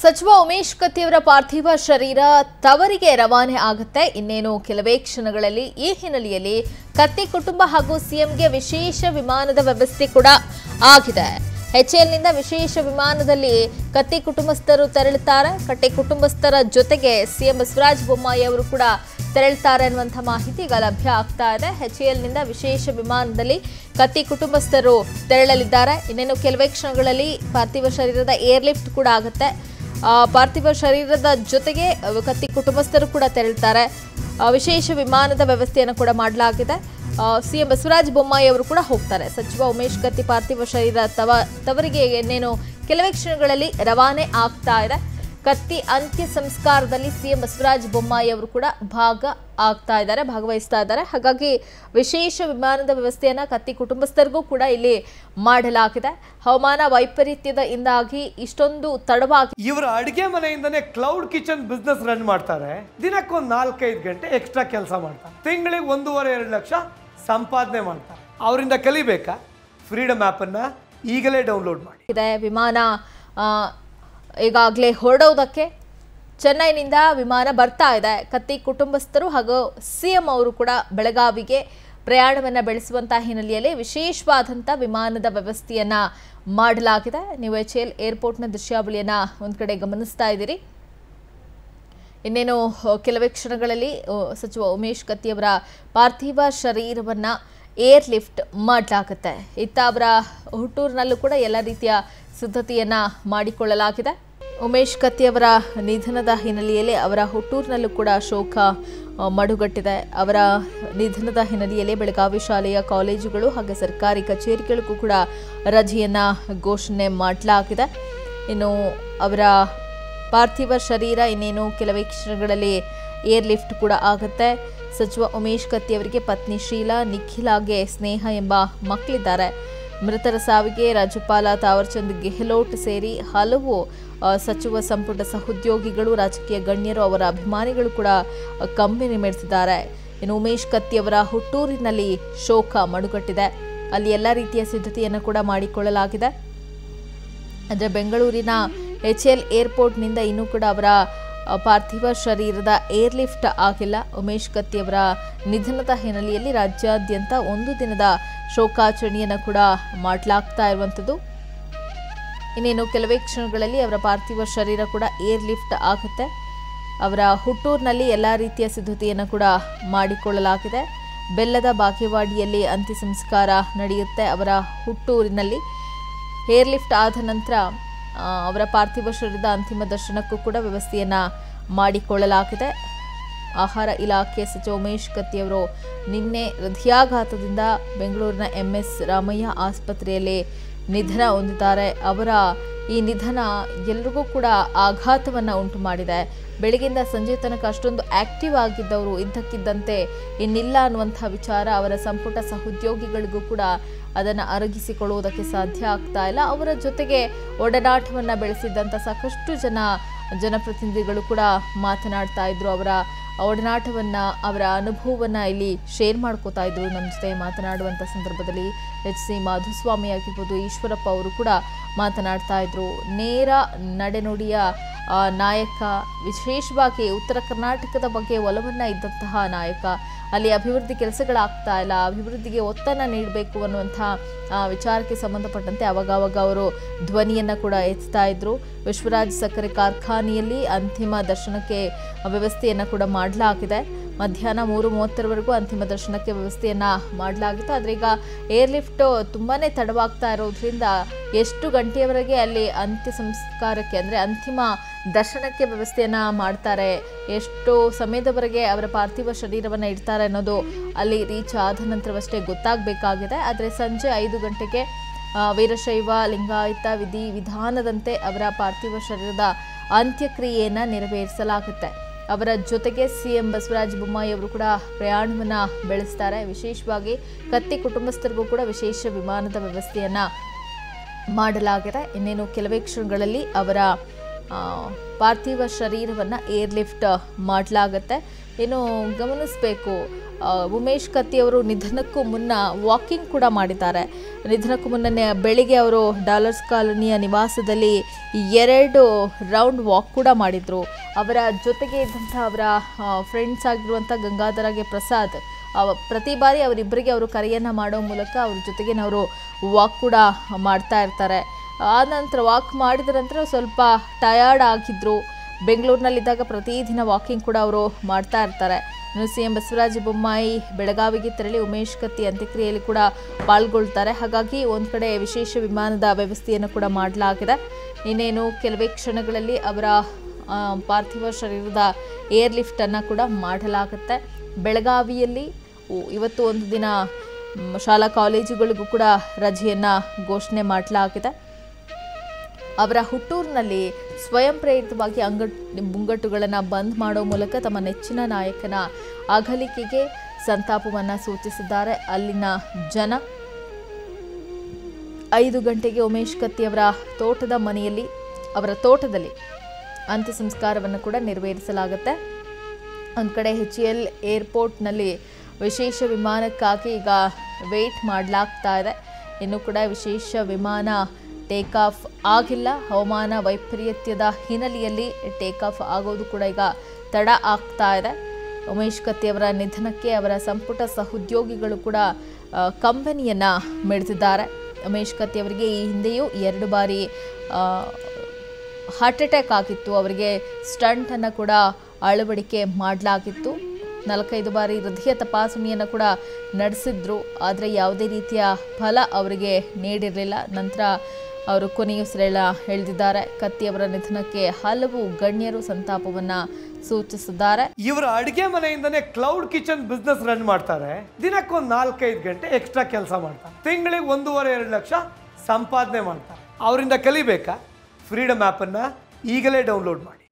ಸಚಿವ ಉಮೇಶ್ ಕತ್ತಿಯವರ ಪಾರ್ಥಿವ ಶರೀರ ತವರಿಗೆ ರವಾನೆ ಆಗುತ್ತೆ. ಇನ್ನೇನು ಕೆಲವೇ ಕ್ಷಣಗಳಲ್ಲಿ ಈ ಹಿನ್ನೆಲೆಯಲ್ಲಿ ಕತ್ತಿ ಕುಟುಂಬ ಹಾಗೂ ಸಿಎಂಗೆ ವಿಶೇಷ ವಿಮಾನದ ವ್ಯವಸ್ಥೆ ಕೂಡ ಆಗಿದೆ. ಎಚ್ಎಲ್ನಿಂದ ವಿಶೇಷ ವಿಮಾನದಲ್ಲಿ ಕತ್ತಿ ಕುಟುಂಬಸ್ಥರು ತೆರಳುತ್ತಾರೆ. ಕಟ್ಟೆ ಕುಟುಂಬಸ್ಥರ ಜೊತೆಗೆ ಸಿಎಂ ಬಸವರಾಜ ಬೊಮ್ಮಾಯಿ ಅವರು ಕೂಡ ತೆರಳುತ್ತಾರೆ ಅನ್ನುವಂಥ ಮಾಹಿತಿ ಈಗ ಲಭ್ಯ ಆಗ್ತಾ ಇದೆ. ಎಚ್ಎಲ್ನಿಂದ ವಿಶೇಷ ವಿಮಾನದಲ್ಲಿ ಕತ್ತಿ ಕುಟುಂಬಸ್ಥರು ತೆರಳಲಿದ್ದಾರೆ. ಇನ್ನೇನು ಕೆಲವೇ ಕ್ಷಣಗಳಲ್ಲಿ ಪಾರ್ಥಿವ ಶರೀರದ ಏರ್ಲಿಫ್ಟ್ ಕೂಡ ಆಗುತ್ತೆ. ಪಾರ್ಥಿವ ಶರೀರದ ಜೊತೆಗೆ ಕತ್ತಿ ಕುಟುಂಬಸ್ಥರು ಕೂಡ ತೆರಳುತ್ತಾರೆ ವಿಶೇಷ ವಿಮಾನದ ವ್ಯವಸ್ಥೆಯನ್ನು ಕೂಡ ಮಾಡಲಾಗಿದೆ. ಸಿಎಂ ಬಸವರಾಜ ಬೊಮ್ಮಾಯಿ ಅವರು ಕೂಡ ಹೋಗ್ತಾರೆ. ಸಚಿವ ಉಮೇಶ್ ಕತ್ತಿ ಪಾರ್ಥಿವ ಶರೀರ ತವ, ತವರಿಗೆ ಇನ್ನೇನು ಕೆಲವೇ ಕ್ಷಣಗಳಲ್ಲಿ ರವಾನೆ ಆಗ್ತಾ ಇದೆ. ಕತ್ತಿ ಅಂತ್ಯ ಸಂಸ್ಕಾರದಲ್ಲಿ ಸಿಎಂ ಬಸವರಾಜ ಬೊಮ್ಮಾಯಿ ಅವರು ಕೂಡ ಭಾಗ ಆಗ್ತಾ ಇದ್ದಾರೆ ಭಾಗವಹಿಸ್ತಾ ಇದ್ದಾರೆ. ಹಾಗಾಗಿ ವಿಶೇಷ ವಿಮಾನದ ವ್ಯವಸ್ಥೆಯನ್ನು ಕತ್ತಿ ಕುಟುಂಬಸ್ಥರಿಗೂ ಕೂಡ ಇಲ್ಲಿ ಮಾಡಲಾಗಿದೆ. ಹವಾಮಾನ ವೈಪರೀತ್ಯದ ಇಂದಾಗಿ ಇಷ್ಟೊಂದು ತಡವಾಗಿ ಇವರ ಅಡಿಗೆ ಮನೆಯಿಂದನೇ ಕ್ಲೌಡ್ ಕಿಚನ್ ಬಿಸ್ನೆಸ್ ರನ್ ಮಾಡ್ತಾರೆ. ದಿನಕ್ಕೊಂದು ನಾಲ್ಕೈದು ಗಂಟೆ ಎಕ್ಸ್ಟ್ರಾ ಕೆಲಸ ಮಾಡ್ತಾರೆ. ತಿಂಗಳಿಗೆ ಒಂದೂವರೆ ಎರಡು ಲಕ್ಷ ಸಂಪಾದನೆ ಮಾಡ್ತಾರೆ. ಅವರಿಂದ ಕಲಿಬೇಕಾ? ಫ್ರೀಡಮ್ ಆ್ಯಪನ್ನು ಈಗಲೇ ಡೌನ್ಲೋಡ್ ಮಾಡಿ. ಇದೆ. ವಿಮಾನ ಈಗಾಗಲೇ ಹೊರಡೋದಕ್ಕೆ ಚೆನ್ನೈನಿಂದ ವಿಮಾನ ಬರ್ತಾ ಇದೆ. ಕತ್ತಿ ಕುಟುಂಬಸ್ಥರು ಹಾಗೂ ಸಿಎಂ ಅವರು ಕೂಡ ಬೆಳಗಾವಿಗೆ ಪ್ರಯಾಣವನ್ನು ಬೆಳೆಸುವಂಥ ಹಿನ್ನೆಲೆಯಲ್ಲಿ ವಿಶೇಷವಾದಂಥ ವಿಮಾನದ ವ್ಯವಸ್ಥೆಯನ್ನ ಮಾಡಲಾಗಿದೆ. ನೀವು ಎಚ್ ಎಲ್ ಏರ್ಪೋರ್ಟ್ನ ದೃಶ್ಯಾವಳಿಯನ್ನ ಒಂದು ಕಡೆ ಗಮನಿಸ್ತಾ ಇದ್ದೀರಿ. ಇನ್ನೇನು ಕೆಲವೇ ಕ್ಷಣಗಳಲ್ಲಿ ಸಚಿವ ಉಮೇಶ್ ಕತ್ತಿಯವರ ಪಾರ್ಥಿವ ಶರೀರವನ್ನು ಏರ್ ಲಿಫ್ಟ್ ಮಾಡಲಾಗುತ್ತೆ. ಇತ್ತ ಅವರ ಹುಟ್ಟೂರಿನಲ್ಲೂ ಕೂಡ ಎಲ್ಲ ರೀತಿಯ ಸಿದ್ಧತೆಯನ್ನ ಮಾಡಿಕೊಳ್ಳಲಾಗಿದೆ. ಉಮೇಶ್ ಕತ್ತಿಯವರ ನಿಧನದ ಹಿನ್ನೆಲೆಯಲ್ಲಿ ಅವರ ಹುಟ್ಟೂರಿನಲ್ಲೂ ಕೂಡ ಶೋಕ ಮಡುಗಟ್ಟಿದೆ. ಅವರ ನಿಧನದ ಹಿನ್ನೆಲೆಯಲ್ಲಿ ಬೆಳಗಾವಿ ಶಾಲೆಯ ಕಾಲೇಜುಗಳು ಹಾಗೆ ಸರ್ಕಾರಿ ಕಚೇರಿಗಳಿಗೂ ಕೂಡ ರಜೆಯನ್ನು ಘೋಷಣೆ ಮಾಡಲಾಗಿದೆ. ಇನ್ನು ಅವರ ಪಾರ್ಥಿವ ಶರೀರ ಇನ್ನೇನು ಕೆಲವೇ ಕ್ಷಣಗಳಲ್ಲಿ ಏರ್ ಲಿಫ್ಟ್ ಕೂಡ ಆಗುತ್ತೆ. ಸಚಿವ ಉಮೇಶ್ ಕತ್ತಿ ಅವರಿಗೆ ಪತ್ನಿ ಶೀಲಾ ನಿಖಿಲಾಗೆ ಸ್ನೇಹ ಎಂಬ ಮಕ್ಕಳಿದ್ದಾರೆ. ಮೃತರ ಸಾವಿಗೆ ರಾಜ್ಯಪಾಲ ತಾವರ್ಚಂದ್ ಗೆಹ್ಲೋಟ್ ಸೇರಿ ಹಲವು ಸಚಿವ ಸಂಪುಟ ಸಹೋದ್ಯೋಗಿಗಳು ರಾಜಕೀಯ ಗಣ್ಯರು ಅವರ ಅಭಿಮಾನಿಗಳು ಕೂಡ ಕಂಬಿನಿ ಮೆರೆಸಿದ್ದಾರೆ ಇನ್ನು ಉಮೇಶ್ ಕತ್ತಿಯವರ ಹುಟ್ಟೂರಿನಲ್ಲಿ ಶೋಕ ಮಡುಗಟ್ಟಿದೆ. ಅಲ್ಲಿ ಎಲ್ಲ ರೀತಿಯ ಸಿದ್ಧತೆಯನ್ನು ಕೂಡ ಮಾಡಿಕೊಳ್ಳಲಾಗಿದೆ. ಅಂದರೆ ಬೆಂಗಳೂರಿನ ಎಚ್ ಎಲ್ ಏರ್ಪೋರ್ಟ್ನಿಂದ ಇನ್ನೂ ಕೂಡ ಅವರ ಪಾರ್ಥಿವ ಶರೀರದ ಏರ್ಲಿಫ್ಟ್ ಆಗಿಲ್ಲ. ಉಮೇಶ್ ಕತ್ತಿಯವರ ನಿಧನದ ಹಿನ್ನೆಲೆಯಲ್ಲಿ ರಾಜ್ಯಾದ್ಯಂತ ಒಂದು ದಿನದ ಶೋಕಾಚರಣೆಯನ್ನು ಕೂಡ ಮಾಡಲಾಗ್ತಾ ಇರುವಂಥದ್ದು. ಇನ್ನೇನು ಕೆಲವೇ ಕ್ಷಣಗಳಲ್ಲಿ ಅವರ ಪಾರ್ಥಿವ ಶರೀರ ಕೂಡ ಏರ್ ಲಿಫ್ಟ್ ಆಗುತ್ತೆ. ಅವರ ಹುಟ್ಟೂರಿನಲ್ಲಿ ಎಲ್ಲ ರೀತಿಯ ಸಿದ್ಧತೆಯನ್ನು ಕೂಡ ಮಾಡಿಕೊಳ್ಳಲಾಗಿದೆ. ಬೆಲ್ಲದ ಬಾಕಿವಾಡಿಯಲ್ಲಿ ಅಂತ್ಯ ಸಂಸ್ಕಾರ ನಡೆಯುತ್ತೆ ಅವರ ಹುಟ್ಟೂರಿನಲ್ಲಿ. ಏರ್ ಲಿಫ್ಟ್ ಆದ ನಂತರ ಅವರ ಪಾರ್ಥಿವ ಶರೀರದ ಅಂತಿಮ ದರ್ಶನಕ್ಕೂ ಕೂಡ ವ್ಯವಸ್ಥೆಯನ್ನು ಮಾಡಿಕೊಳ್ಳಲಾಗಿದೆ. ಆಹಾರ ಇಲಾಖೆ ಸಚಿವ ಉಮೇಶ್ ಕತ್ತಿಯವರು ನಿನ್ನೆ ಹೃದಯಾಘಾತದಿಂದ ಬೆಂಗಳೂರಿನ ಎಂಎಸ್ ರಾಮಯ್ಯ ಆಸ್ಪತ್ರೆಯಲ್ಲಿ ನಿಧನ ಹೊಂದಿದ್ದಾರೆ. ಅವರ ಈ ನಿಧನ ಎಲ್ರಿಗೂ ಕೂಡ ಆಘಾತವನ್ನು ಉಂಟು ಮಾಡಿದೆ. ಬೆಳಗಿಂದ ಸಂಜೆ ತನಕ ಅಷ್ಟೊಂದು ಆಕ್ಟಿವ್ ಆಗಿದ್ದವರು ಇದ್ದಕ್ಕಿದ್ದಂತೆ ಇನ್ನಿಲ್ಲ ಅನ್ನುವಂಥ ವಿಚಾರ ಅವರ ಸಂಪುಟ ಸಹೋದ್ಯೋಗಿಗಳಿಗೂ ಕೂಡ ಅದನ್ನು ಅರಗಿಸಿಕೊಳ್ಳುವುದಕ್ಕೆ ಸಾಧ್ಯ ಆಗ್ತಾ ಇಲ್ಲ. ಅವರ ಜೊತೆಗೆ ಒಡನಾಟವನ್ನು ಬೆಳೆಸಿದ್ದಂಥ ಸಾಕಷ್ಟು ಜನ ಜನಪ್ರತಿನಿಧಿಗಳು ಕೂಡ ಮಾತನಾಡ್ತಾ ಇದ್ರು. ಅವರ ಒಡನಾಟವನ್ನು, ಅವರ ಅನುಭವವನ್ನು ಇಲ್ಲಿ ಶೇರ್ ಮಾಡ್ಕೋತಾ ಇದ್ರು. ನಮ್ಮ ಜೊತೆ ಮಾತನಾಡುವಂಥ ಸಂದರ್ಭದಲ್ಲಿ ಎಚ್ ಸಿ ಮಾಧುಸ್ವಾಮಿ ಆಗಿರ್ಬೋದು, ಈಶ್ವರಪ್ಪ ಅವರು ಕೂಡ ಮಾತನಾಡ್ತಾ ಇದ್ರು. ನೇರ ನಡೆನುಡಿಯ ನಾಯಕ, ವಿಶೇಷವಾಗಿ ಉತ್ತರ ಕರ್ನಾಟಕದ ಬಗ್ಗೆ ಒಲವನ್ನು ಇದ್ದಂತಹ ನಾಯಕ. ಅಲ್ಲಿ ಅಭಿವೃದ್ಧಿ ಕೆಲಸಗಳಾಗ್ತಾ ಇಲ್ಲ, ಅಭಿವೃದ್ಧಿಗೆ ಒತ್ತನ್ನು ನೀಡಬೇಕು ಅನ್ನುವಂಥ ವಿಚಾರಕ್ಕೆ ಸಂಬಂಧಪಟ್ಟಂತೆ ಅವಾಗವಾಗ ಅವರು ಧ್ವನಿಯನ್ನು ಕೂಡ ಎತ್ತಾ ಇದ್ದರು ವಿಶ್ವರಾಜ್ ಸಕ್ಕರೆ ಕಾರ್ಖಾನೆಯಲ್ಲಿ ಅಂತಿಮ ದರ್ಶನಕ್ಕೆ ವ್ಯವಸ್ಥೆಯನ್ನು ಕೂಡ ಮಾಡಲಾಗಿದೆ. ಮಧ್ಯಾಹ್ನ ಮೂರು ಮೂವತ್ತರವರೆಗೂ ಅಂತಿಮ ದರ್ಶನಕ್ಕೆ ವ್ಯವಸ್ಥೆಯನ್ನು ಮಾಡಲಾಗಿತ್ತು. ಆದರೆ ಈಗ ಏರ್ ಲಿಫ್ಟ್ ತುಂಬಾ ತಡವಾಗ್ತಾ ಇರೋದ್ರಿಂದ ಎಷ್ಟು ಗಂಟೆಯವರೆಗೆ ಅಲ್ಲಿ ಅಂತ್ಯ ಸಂಸ್ಕಾರಕ್ಕೆ ಅಂದರೆ ಅಂತಿಮ ದರ್ಶನಕ್ಕೆ ವ್ಯವಸ್ಥೆಯನ್ನು ಮಾಡ್ತಾರೆ, ಎಷ್ಟು ಸಮಯದವರೆಗೆ ಅವರ ಪಾರ್ಥಿವ ಶರೀರವನ್ನು ಇಡ್ತಾರೆ ಅನ್ನೋದು ಅಲ್ಲಿ ರೀಚ್ ಆದ ನಂತರವಷ್ಟೇ ಗೊತ್ತಾಗಬೇಕಾಗಿದೆ. ಆದರೆ ಸಂಜೆ ಐದು ಗಂಟೆಗೆ ವೀರಶೈವ, ಲಿಂಗಾಯತ ವಿಧಿ ವಿಧಾನದಂತೆ ಅವರ ಪಾರ್ಥಿವ ಶರೀರದ ಅಂತ್ಯಕ್ರಿಯೆಯನ್ನು ನೆರವೇರಿಸಲಾಗುತ್ತೆ. ಅವರ ಜೊತೆಗೆ ಸಿಎಂ ಬಸವರಾಜ ಬೊಮ್ಮಾಯಿ ಅವರು ಕೂಡ ಪ್ರಯಾಣವನ್ನು ಬೆಳೆಸ್ತಾರೆ. ವಿಶೇಷವಾಗಿ ಕತ್ತಿ ಕುಟುಂಬಸ್ಥರಿಗೂ ಕೂಡ ವಿಶೇಷ ವಿಮಾನದ ವ್ಯವಸ್ಥೆಯನ್ನು ಮಾಡಲಾಗಿದೆ. ಇನ್ನೇನು ಕೆಲವೇ ಕ್ಷಣಗಳಲ್ಲಿ ಅವರ ಪಾರ್ಥಿವ ಶರೀರವನ್ನು ಏರ್ ಲಿಫ್ಟ್ ಮಾಡಲಾಗುತ್ತೆ. ಏನು ಗಮನಿಸಬೇಕು ಉಮೇಶ್ ಕತ್ತಿ ಅವರು ನಿಧನಕ್ಕೂ ಮುನ್ನ ವಾಕಿಂಗ್ ಕೂಡ ಮಾಡಿದ್ದಾರೆ. ನಿಧನಕ್ಕೂ ಮುನ್ನನೇ ಬೆಳಿಗ್ಗೆ ಅವರು ಡಾಲರ್ಸ್ ಕಾಲೋನಿಯ ನಿವಾಸದಲ್ಲಿ ಎರಡು ರೌಂಡ್ ವಾಕ್ ಕೂಡ ಮಾಡಿದರು. ಅವರ ಜೊತೆಗೆ ಇದ್ದಂಥ ಅವರ ಫ್ರೆಂಡ್ಸ್ ಆಗಿರುವಂಥ ಗಂಗಾಧರಗೆ ಪ್ರಸಾದ್ ಪ್ರತಿ ಬಾರಿ ಅವರಿಬ್ಬರಿಗೆ ಅವರು ಕರೆಯನ್ನು ಮಾಡೋ ಮೂಲಕ ಅವ್ರ ಜೊತೆಗೆ ಅವರು ವಾಕ್ ಕೂಡ ಮಾಡ್ತಾ ಇರ್ತಾರೆ. ಆ ನಂತರ ವಾಕ್ ಮಾಡಿದ ನಂತರ ಸ್ವಲ್ಪ ಟಯರ್ಡ್ ಆಗಿದ್ರು. ಬೆಂಗಳೂರಿನಲ್ಲಿದ್ದಾಗ ಪ್ರತಿದಿನ ವಾಕಿಂಗ್ ಕೂಡ ಅವರು ಮಾಡ್ತಾ ಇರ್ತಾರೆ. ಇನ್ನು ಸಿ ಎಂ ಬಸವರಾಜ ಬೊಮ್ಮಾಯಿ ಬೆಳಗಾವಿಗೆ ತೆರಳಿ ಉಮೇಶ್ ಕತ್ತಿ ಅಂತ್ಯಕ್ರಿಯೆಯಲ್ಲಿ ಕೂಡ ಪಾಲ್ಗೊಳ್ತಾರೆ. ಹಾಗಾಗಿ ಒಂದು ಕಡೆ ವಿಶೇಷ ವಿಮಾನದ ವ್ಯವಸ್ಥೆಯನ್ನು ಕೂಡ ಮಾಡಲಾಗಿದೆ. ಇನ್ನೇನು ಕೆಲವೇ ಕ್ಷಣಗಳಲ್ಲಿ ಅವರ ಪಾರ್ಥಿವ ಶರೀರದ ಏರ್ ಲಿಫ್ಟನ್ನು ಕೂಡ ಮಾಡಲಾಗುತ್ತೆ. ಬೆಳಗಾವಿಯಲ್ಲಿ ಇವತ್ತು ಒಂದು ದಿನ, ಶಾಲಾ ಕಾಲೇಜುಗಳಿಗೂ ಕೂಡ ರಜೆಯನ್ನು ಘೋಷಣೆ ಮಾಡಲಾಗಿದೆ. ಅವರ ಹುಟ್ಟೂರಿನಲ್ಲಿ ಸ್ವಯಂ ಪ್ರೇರಿತವಾಗಿ ಅಂಗಟ್ ಮುಂಗಟ್ಟುಗಳನ್ನು ಬಂದ್ ಮಾಡೋ ಮೂಲಕ ತಮ್ಮ ನೆಚ್ಚಿನ ನಾಯಕನ ಅಗಲಿಕೆಗೆ ಸಂತಾಪವನ್ನು ಸೂಚಿಸಿದ್ದಾರೆ. ಅಲ್ಲಿನ ಜನ ಐದು ಗಂಟೆಗೆ ಉಮೇಶ್ ಕತ್ತಿ ಅವರ ತೋಟದ ಮನೆಯಲ್ಲಿ, ಅವರ ತೋಟದಲ್ಲಿ ಅಂತ್ಯ ಸಂಸ್ಕಾರವನ್ನು ಕೂಡ ನೆರವೇರಿಸಲಾಗುತ್ತೆ. ಒಂದು ಕಡೆ ಹೆಚ್ ಎಲ್ ಏರ್ಪೋರ್ಟ್ನಲ್ಲಿ ವಿಶೇಷ ವಿಮಾನಕ್ಕಾಗಿ ಈಗ ವೇಟ್ ಮಾಡಲಾಗ್ತಾ ಇದೆ. ಇನ್ನು ಕೂಡ ವಿಶೇಷ ವಿಮಾನ ಟೇಕ್ ಆಫ್ ಆಗಿಲ್ಲ. ಹವಾಮಾನ ವೈಪರೀತ್ಯದ ಹಿನ್ನೆಲೆಯಲ್ಲಿ ಟೇಕ್ ಆಫ್ ಆಗೋದು ಕೂಡ ಈಗ ತಡ ಆಗ್ತಾ ಇದೆ. ಉಮೇಶ್ ಕತ್ತಿ ಅವರ ನಿಧನಕ್ಕೆ ಅವರ ಸಂಪುಟ ಸಹೋದ್ಯೋಗಿಗಳು ಕೂಡ ಕಂಪನಿಯನ್ನು ಮಿಡಿದಿದ್ದಾರೆ. ಉಮೇಶ್ ಕತ್ತಿ ಅವರಿಗೆ ಈ ಹಿಂದೆಯೂ ಎರಡು ಬಾರಿ ಹಾರ್ಟ್ ಅಟ್ಯಾಕ್ ಆಗಿತ್ತು. ಅವರಿಗೆ ಸ್ಟಂಟನ್ನು ಕೂಡ ಅಳವಡಿಕೆ ಮಾಡಲಾಗಿತ್ತು. ನಾಲ್ಕೈದು ಬಾರಿ ಹೃದಯ ತಪಾಸಣೆಯನ್ನು ಕೂಡ ನಡೆಸಿದ್ರು. ಆದರೆ ಯಾವುದೇ ರೀತಿಯ ಫಲ ಅವರಿಗೆ ನೀಡಿರಲಿಲ್ಲ. ನಂತರ ಅವರು ಕೊನೆಯುಸಿರೆಳ ಹೇಳಿದ್ದಾರೆ. ಕತ್ತಿಯವರ ನಿಧನಕ್ಕೆ ಹಲವು ಗಣ್ಯರು ಸಂತಾಪವನ್ನ ಸೂಚಿಸಿದ್ದಾರೆ. ಇವರ ಅಡಿಗೆ ಮನೆಯಿಂದನೇ ಕ್ಲೌಡ್ ಕಿಚನ್ ಬಿಸ್ನೆಸ್ ರನ್ ಮಾಡ್ತಾರೆ. ದಿನಕ್ಕೊಂದು ನಾಲ್ಕೈದು ಗಂಟೆ ಎಕ್ಸ್ಟ್ರಾ ಕೆಲಸ ಮಾಡ್ತಾರೆ. ತಿಂಗಳಿಗೆ ಒಂದೂವರೆ, ಎರಡು ಲಕ್ಷ ಸಂಪಾದನೆ ಮಾಡ್ತಾರೆ. ಅವರಿಂದ ಕಲಿಬೇಕಾ? ಫ್ರೀಡಮ್ ಆ್ಯಪನ್ನು ಈಗಲೇ ಡೌನ್ಲೋಡ್ ಮಾಡಿ.